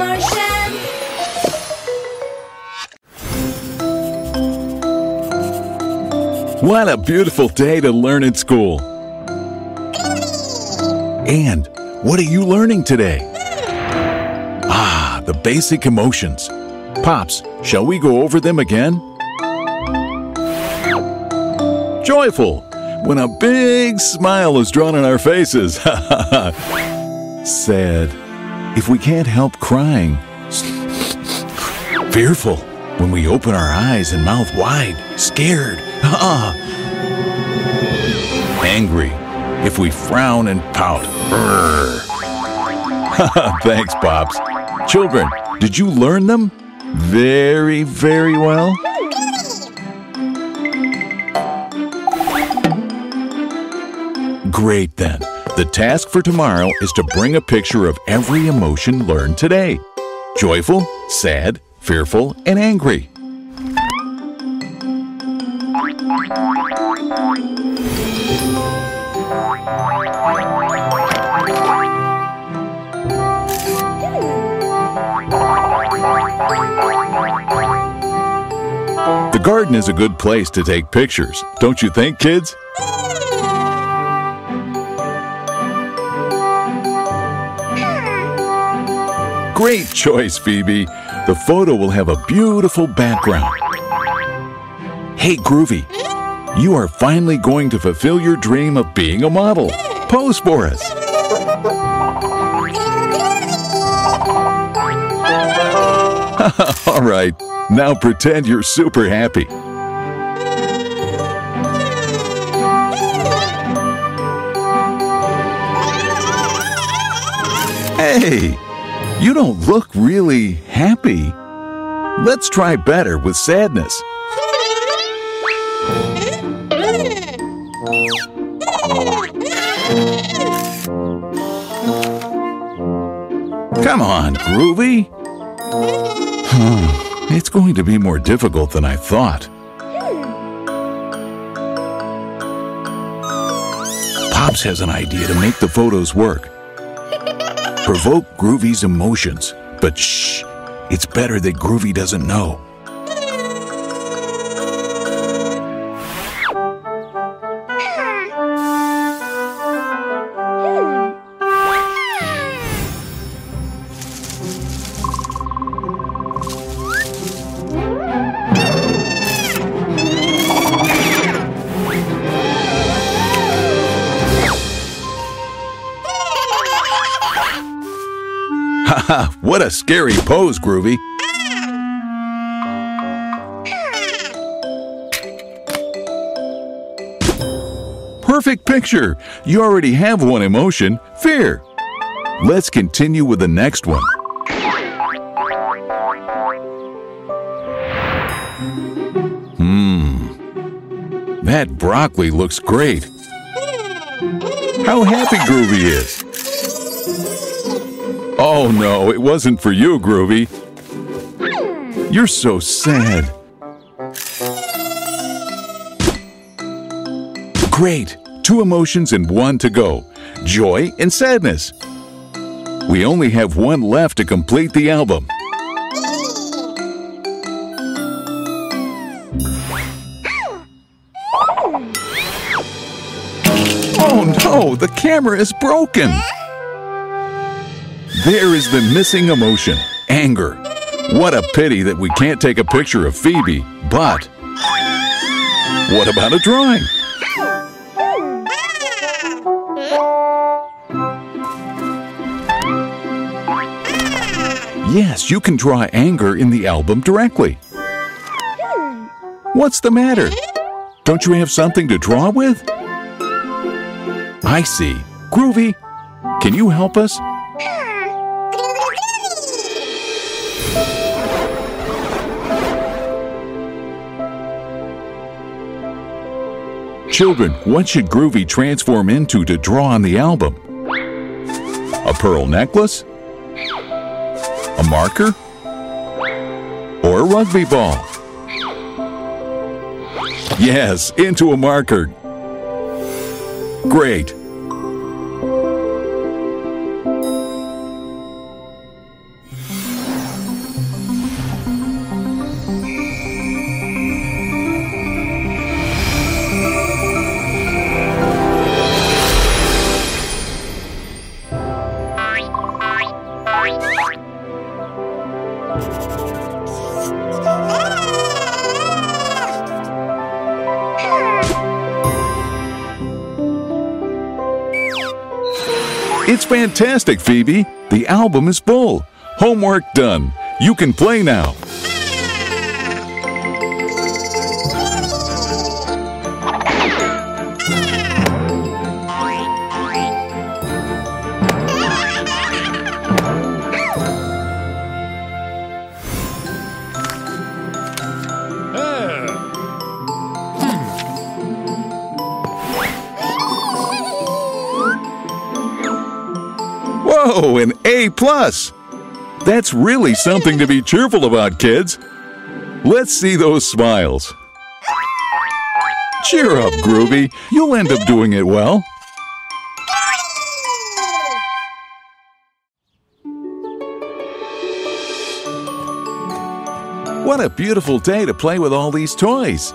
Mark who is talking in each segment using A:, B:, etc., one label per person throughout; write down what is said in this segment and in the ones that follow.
A: emotion.
B: What a beautiful day to learn at school. And what are you learning today? Ah, the basic emotions. Pops, shall we go over them again? Joyful, when a big smile is drawn on our faces. Sad, if we can't help crying. Fearful, when we open our eyes and mouth wide, scared. Ah. Angry, if we frown and pout. Thanks, Pops. Children, did you learn them? Very, very well. Great then. The task for tomorrow is to bring a picture of every emotion learned today joyful, sad, fearful, and angry. The garden is a good place to take pictures, don't you think, kids? Great choice, Phoebe. The photo will have a beautiful background. Hey, Groovy, you are finally going to fulfill your dream of being a model. Pose for us. All right, now pretend you're super happy. Hey, you don't look really happy. Let's try better with sadness. Come on, Groovy. it's going to be more difficult than I thought. Pops has an idea to make the photos work. Provoke Groovy's emotions, but shh, it's better that Groovy doesn't know. Scary pose, Groovy. Perfect picture. You already have one emotion, fear. Let's continue with the next one. Hmm. That broccoli looks great. How happy Groovy is. Oh no, it wasn't for you, Groovy. You're so sad. Great! Two emotions and one to go joy and sadness. We only have one left to complete the album. Oh no, the camera is broken! There is the missing emotion anger. What a pity that we can't take a picture of Phoebe, but what about a drawing? Yes, you can draw anger in the album directly. What's the matter? Don't you have something to draw with? I see. Groovy, can you help us? Children, what should Groovy transform into to draw on the album? A pearl necklace? A marker? Or a rugby ball? Yes, into a marker. Great. Fantastic, Phoebe. The album is full. Homework done. You can play now. Whoa, an A plus! That's really something to be cheerful about, kids. Let's see those smiles. Cheer up, Groovy. You'll end up doing it well. What a beautiful day to play with all these toys.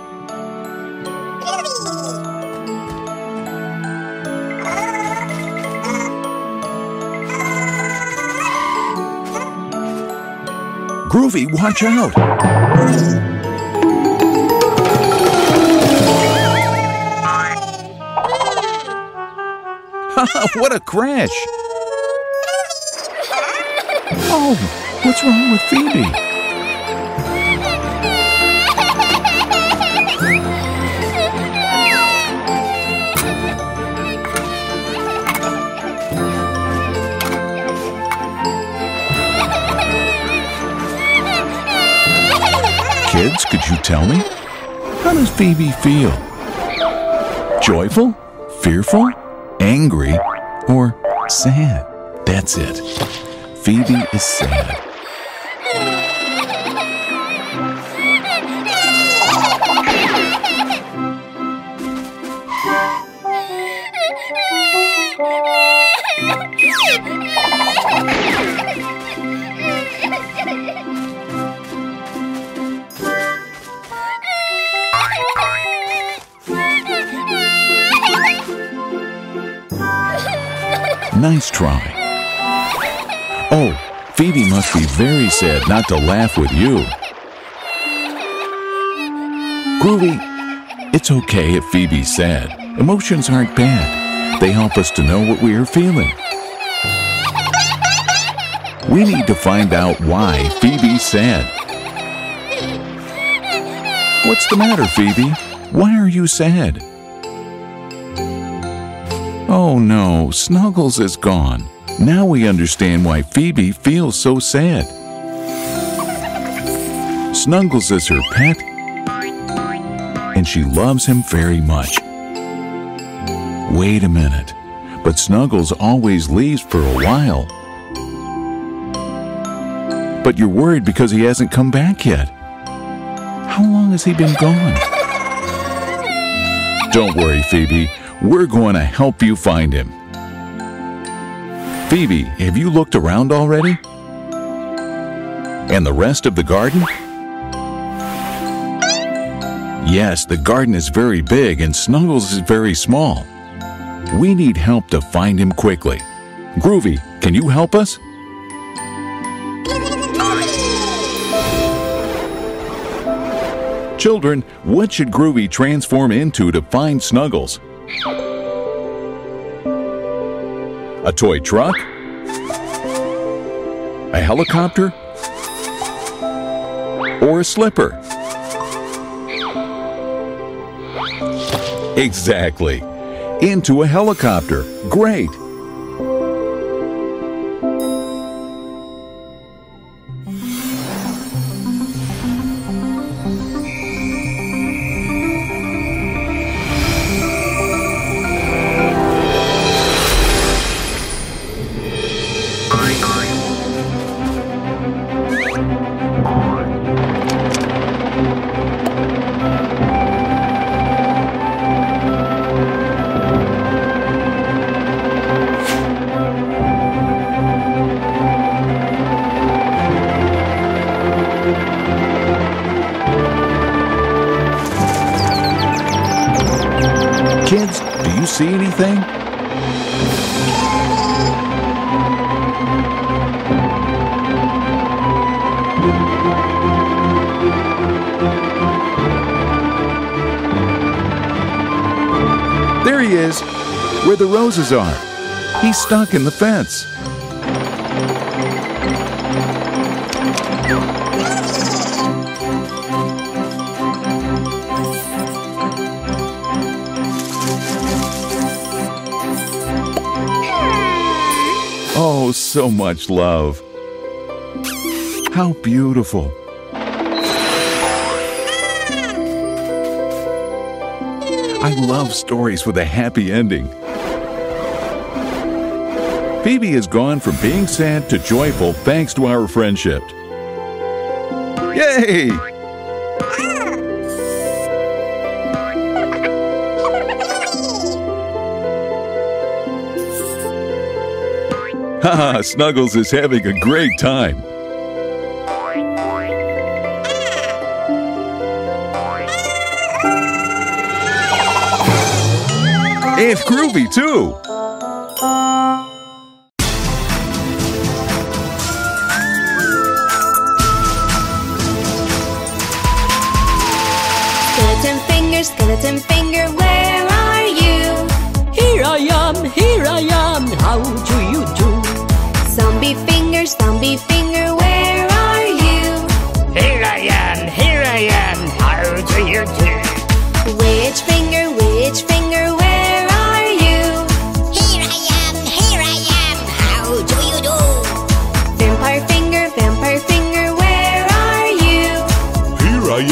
B: Groovy, watch out! what a crash! Oh, what's wrong with Phoebe? Could you tell me? How does Phoebe feel? Joyful? Fearful? Angry? Or sad? That's it. Phoebe is sad. Nice try. Oh, Phoebe must be very sad not to laugh with you. Groovy, it's okay if Phoebe's sad. Emotions aren't bad. They help us to know what we are feeling. We need to find out why Phoebe's sad. What's the matter, Phoebe? Why are you sad? Oh no, Snuggles is gone. Now we understand why Phoebe feels so sad. Snuggles is her pet, and she loves him very much. Wait a minute, but Snuggles always leaves for a while. But you're worried because he hasn't come back yet. How long has he been gone? Don't worry, Phoebe. We're going to help you find him. Phoebe, have you looked around already? And the rest of the garden? Yes, the garden is very big and Snuggles is very small. We need help to find him quickly. Groovy, can you help us? Children, what should Groovy transform into to find Snuggles? A toy truck? A helicopter? Or a slipper? Exactly. Into a helicopter. Great. Is, where the roses are. He's stuck in the fence. Oh, so much love. How beautiful. I love stories with a happy ending. Phoebe has gone from being sad to joyful thanks to our friendship. Yay! Haha, Snuggles is having a great time. And Groovy, too.
C: Skeleton finger, skeleton finger,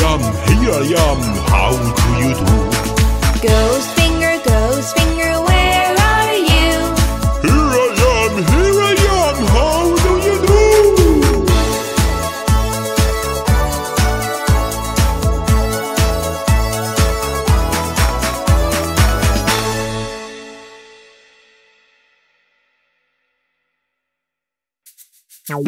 D: am, here I am, how do you do?
C: Ghost finger, ghost finger, where are you?
E: Here I am, here I am, how do you do?
A: Hi,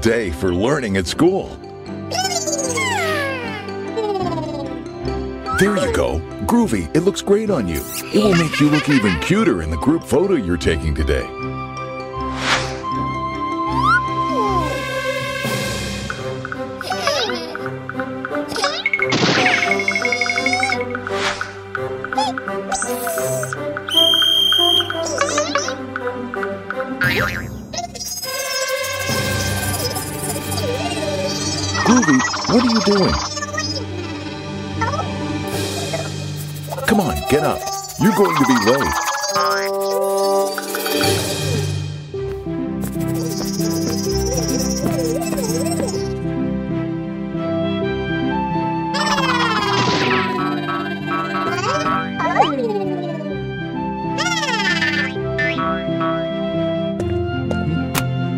B: day for learning at school. There you go. Groovy, it looks great on you. It will make you look even cuter in the group photo you're taking today. Groovy, what are you doing? Come on, get up. You're going to be late.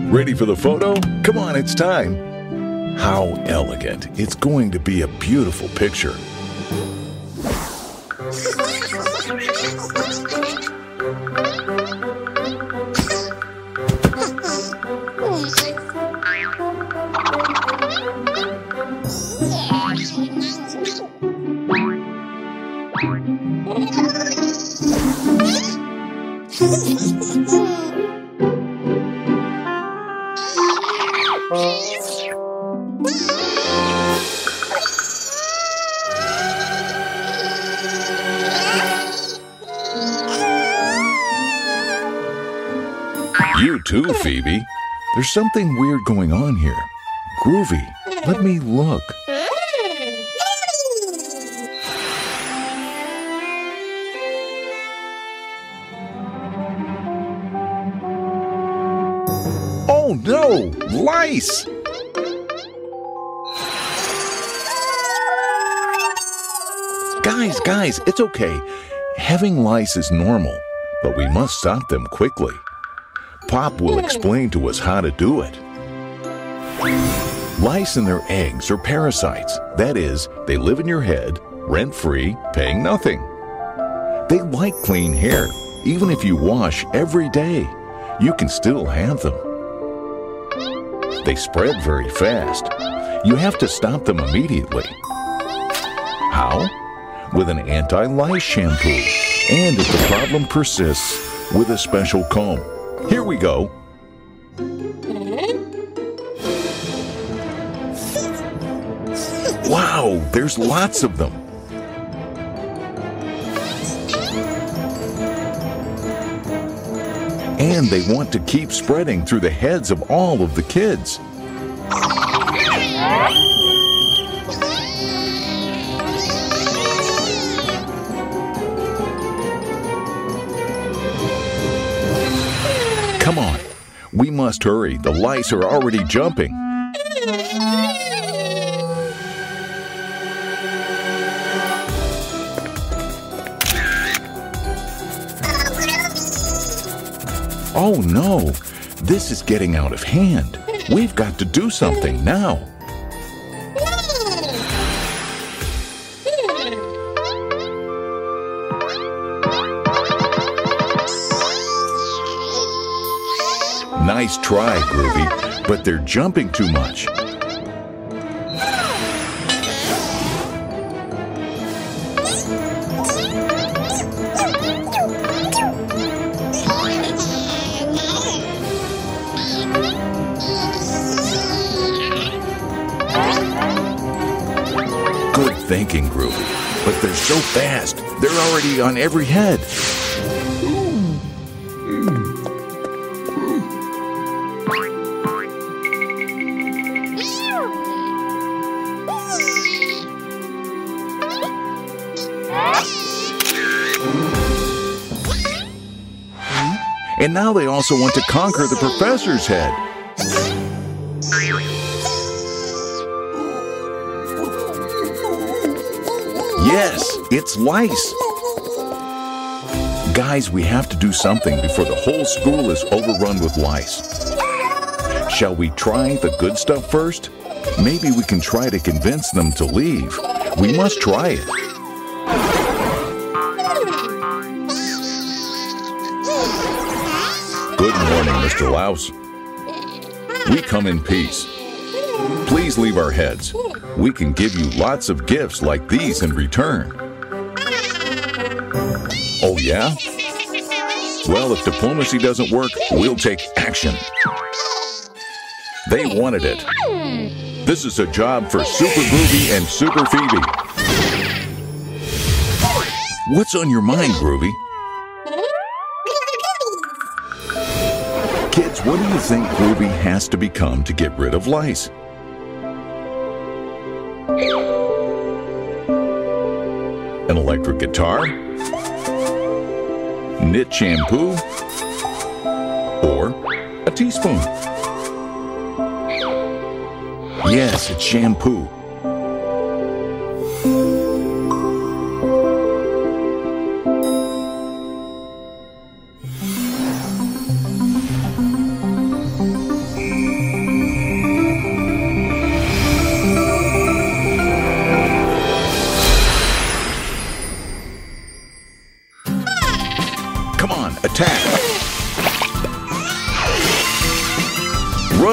B: Ready for the photo? Come on, it's time. How elegant. It's going to be a beautiful picture. Too, Phoebe. There's something weird going on here. Groovy, let me look. Oh no! Lice! Guys, guys, it's okay. Having lice is normal, but we must stop them quickly. Pop will explain to us how to do it. Lice and their eggs are parasites. That is, they live in your head, rent free, paying nothing. They like clean hair. Even if you wash every day, you can still have them. They spread very fast. You have to stop them immediately. How? With an anti lice shampoo. And if the problem persists, with a special comb. Here we go. Wow, there's lots of them. And they want to keep spreading through the heads of all of the kids. We must hurry. The lice are already jumping. Oh no, this is getting out of hand. We've got to do something now. Try, Groovy, but they're jumping too much. Good thinking, Groovy. But they're so fast, they're already on every head. And now they also want to conquer the professor's head. Yes, it's lice. Guys, we have to do something before the whole school is overrun with lice. Shall we try the good stuff first? Maybe we can try to convince them to leave. We must try it. Good morning, Mr. Louse. We come in peace. Please leave our heads. We can give you lots of gifts like these in return. Oh, yeah? Well, if diplomacy doesn't work, we'll take action. They wanted it. This is a job for Super Groovy and Super Phoebe. What's on your mind, Groovy? What do you think Groovy has to become to get rid of lice? An electric guitar? Knit shampoo? Or a teaspoon? Yes, it's shampoo.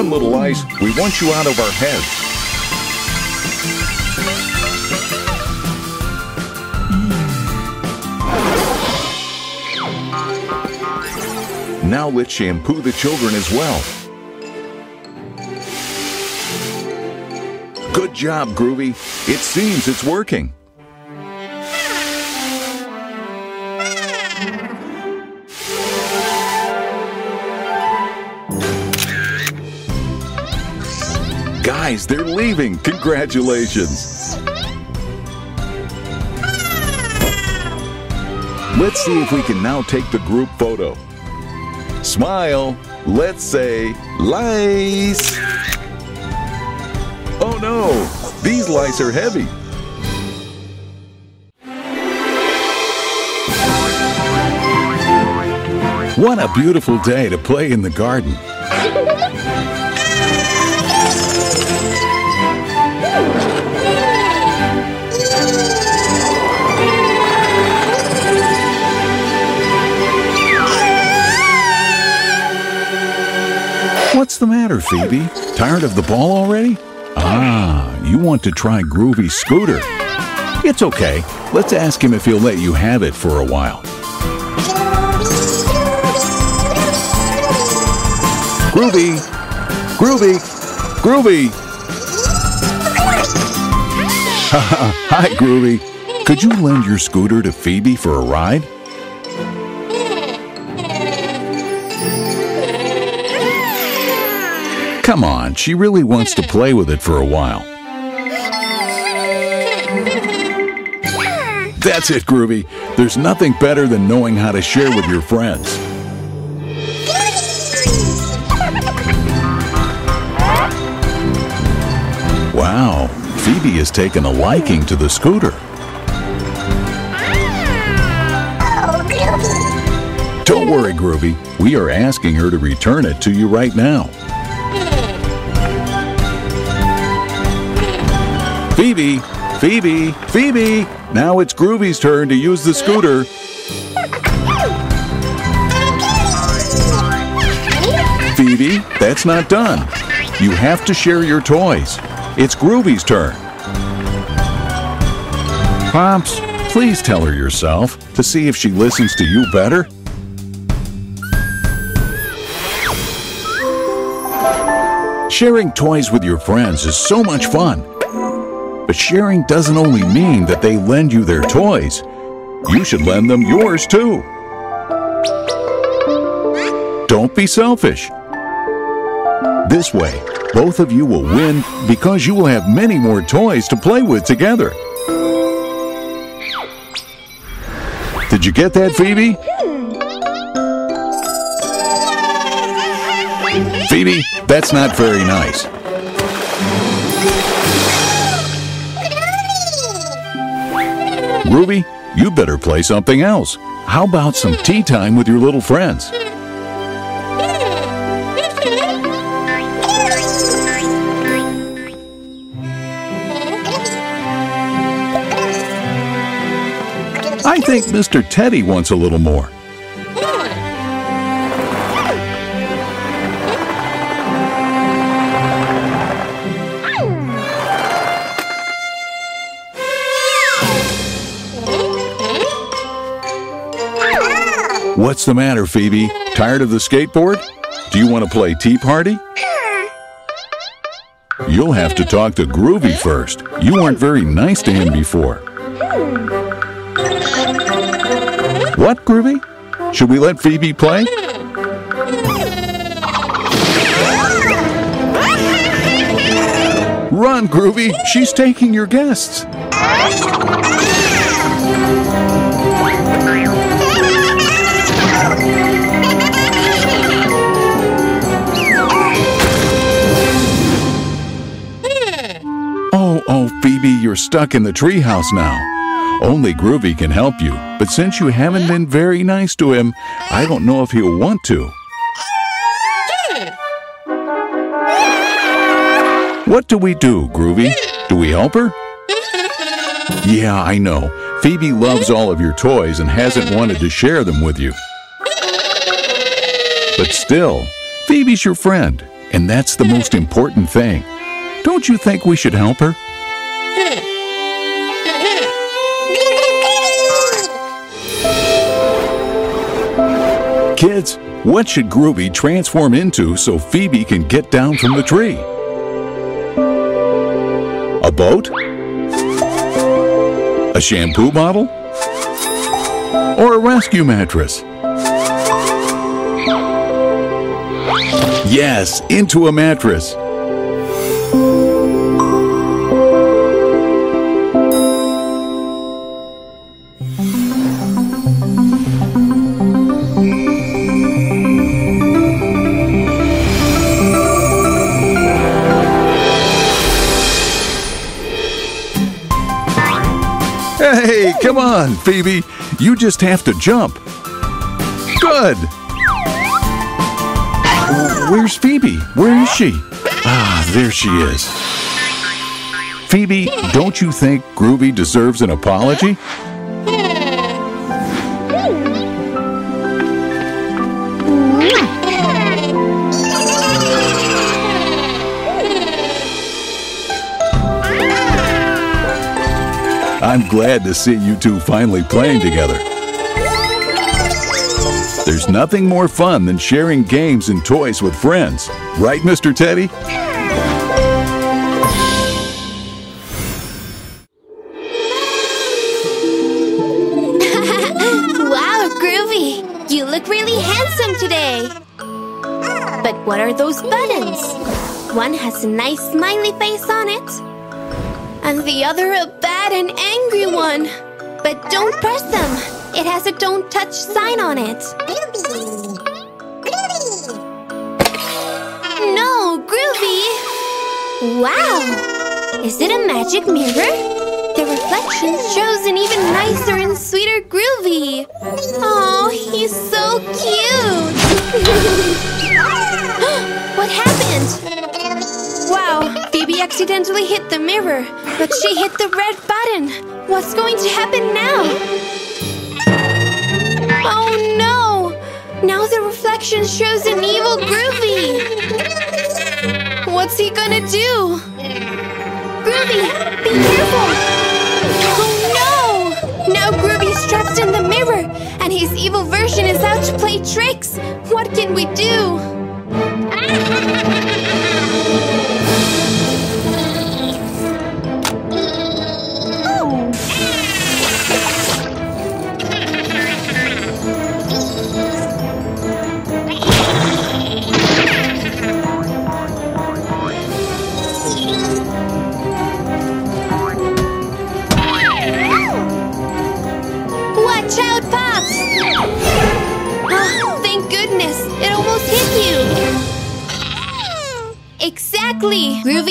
B: Little ice. We want you out of our heads. Now let's shampoo the children as well. Good job, Groovy. It seems it's working. Guys, they're leaving. Congratulations. Let's see if we can now take the group photo. Smile. Let's say lice. Oh no, these lice are heavy. What a beautiful day to play in the garden. What's the matter, Phoebe? Tired of the ball already? Ah, you want to try Groovy's scooter. It's okay. Let's ask him if he'll let you have it for a while. Groovy! Groovy! Groovy! Hi, Groovy. Could you lend your scooter to Phoebe for a ride? Come on, she really wants to play with it for a while. That's it, Groovy. There's nothing better than knowing how to share with your friends. Phoebe has taken a liking to the scooter. Don't worry, Groovy. We are asking her to return it to you right now. Phoebe! Phoebe! Phoebe! Now it's Groovy's turn to use the scooter. Phoebe, that's not done. You have to share your toys. It's Groovy's turn. Pops, please tell her yourself to see if she listens to you better. Sharing toys with your friends is so much fun. But sharing doesn't only mean that they lend you their toys. You should lend them yours too. Don't be selfish. This way, both of you will win because you will have many more toys to play with together. Did you get that, Phoebe? Phoebe, that's not very nice. Groovy, you better play something else. How about some tea time with your little friends? I think Mr. Teddy wants a little more. What's the matter, Phoebe? Tired of the skateboard? Do you want to play Tea Party? You'll have to talk to Groovy first. You weren't very nice to him before. What, Groovy? Should we let Phoebe play? Run, Groovy! She's taking your guests. Oh, oh, Phoebe, you're stuck in the treehouse now. Only Groovy can help you, but since you haven't been very nice to him, I don't know if he'll want to. What do we do, Groovy? Do we help her? Yeah, I know. Phoebe loves all of your toys and hasn't wanted to share them with you. But still, Phoebe's your friend, and that's the most important thing. Don't you think we should help her? Kids, what should Groovy transform into so Phoebe can get down from the tree? A boat? A shampoo bottle? Or a rescue mattress? Yes, into a mattress. Hey, come on, Phoebe. You just have to jump. Good. Where's Phoebe? Where is she? Ah, there she is. Phoebe, don't you think Groovy deserves an apology? I'm glad to see you two finally playing together. There's nothing more fun than sharing games and toys with friends. Right, Mr. Teddy?
A: Wow, Groovy! You look really handsome today! But what are those buttons? One has a nice smiley face on it, and the other a and angry one. But don't press them. It has a don't touch sign on it. No, Groovy! Wow! Is it a magic mirror? The reflection shows an even nicer and sweeter Groovy. Oh, he's so cute! what happened? Wow, Phoebe accidentally hit the mirror, but she hit the red button. What's going to happen now? Oh no! Now the reflection shows an evil Groovy! What's he gonna do? Groovy, be careful! Oh no! Now Groovy's trapped in the mirror, and his evil version is out to play tricks. What can we do?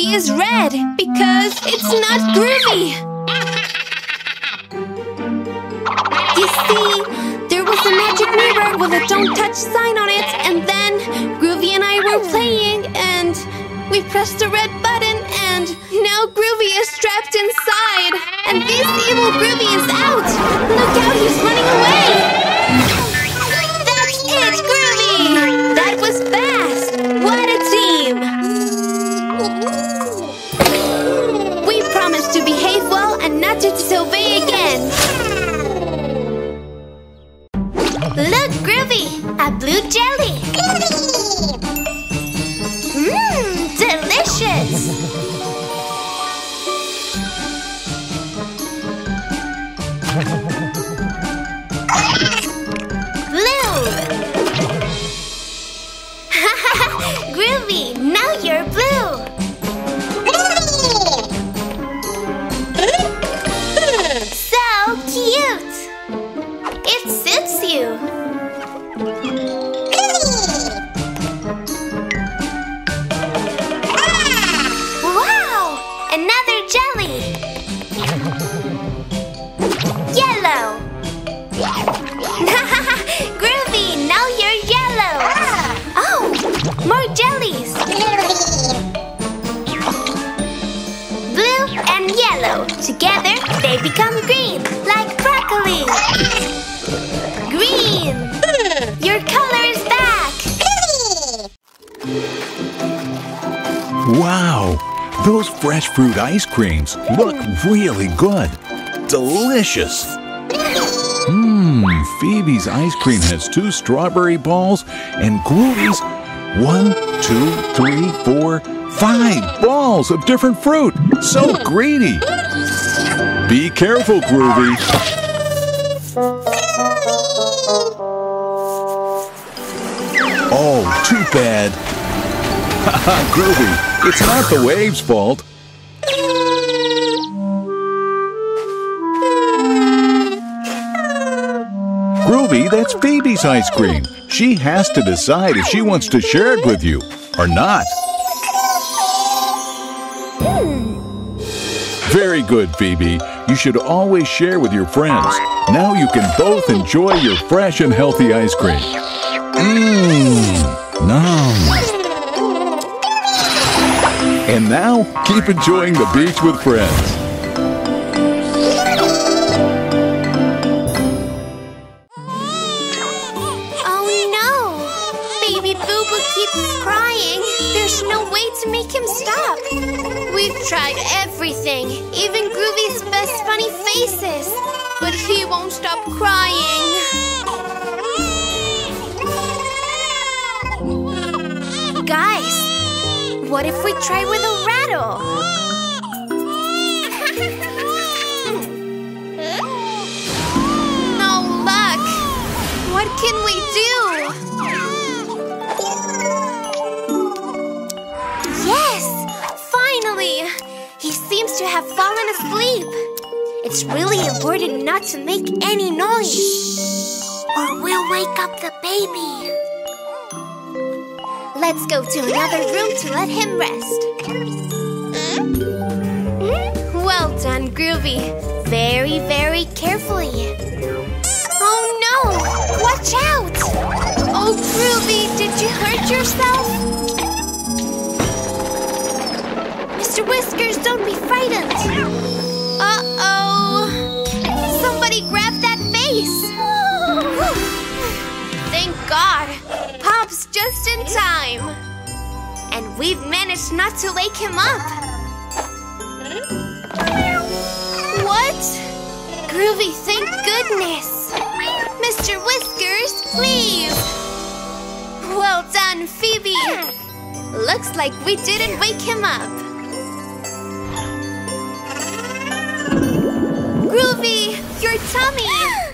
A: Groovy is red because it's not Groovy! You see, there was a magic mirror with a don't touch sign on it, and then Groovy and I were hmm. playing, and we pressed the red button, and now Groovy is trapped inside! And this evil Groovy is out! Look out, he's running away! That's it, Groovy! That was fast! A blue jelly! Yellow! Groovy, now you're yellow! Ah. Oh, more jellies! Blue and yellow. Together, they become green, like broccoli. Green! Your color is back!
B: Wow! Those fresh fruit ice creams look really good. Delicious. Mmm, Phoebe's ice cream has two strawberry balls and Groovy's one, two, three, four, five balls of different fruit. So greedy. Be careful, Groovy. Oh, too bad. Groovy, it's not the wave's fault. That's Phoebe's ice cream. She has to decide if she wants to share it with you or not. Very good, Phoebe. You should always share with your friends. Now you can both enjoy your fresh and healthy ice cream. Mmm, nom. And now, keep enjoying the beach with friends.
A: Stop crying. Guys, what if we try with a rattle? No luck. What can we do? Yes! Finally! He seems to have fallen asleep. It's really important not to make any noise. Or we'll wake up the baby. Let's go to another room to let him rest. Hmm? Well done, Groovy. Very, very carefully. Oh no! Watch out! Oh, Groovy, did you hurt yourself? Mr. Whiskers, don't be frightened. God. Pops just in time. And we've managed not to wake him up. What? Groovy, thank goodness. Mr. Whiskers, please. Well done, Phoebe. Looks like we didn't wake him up. Groovy, your tummy.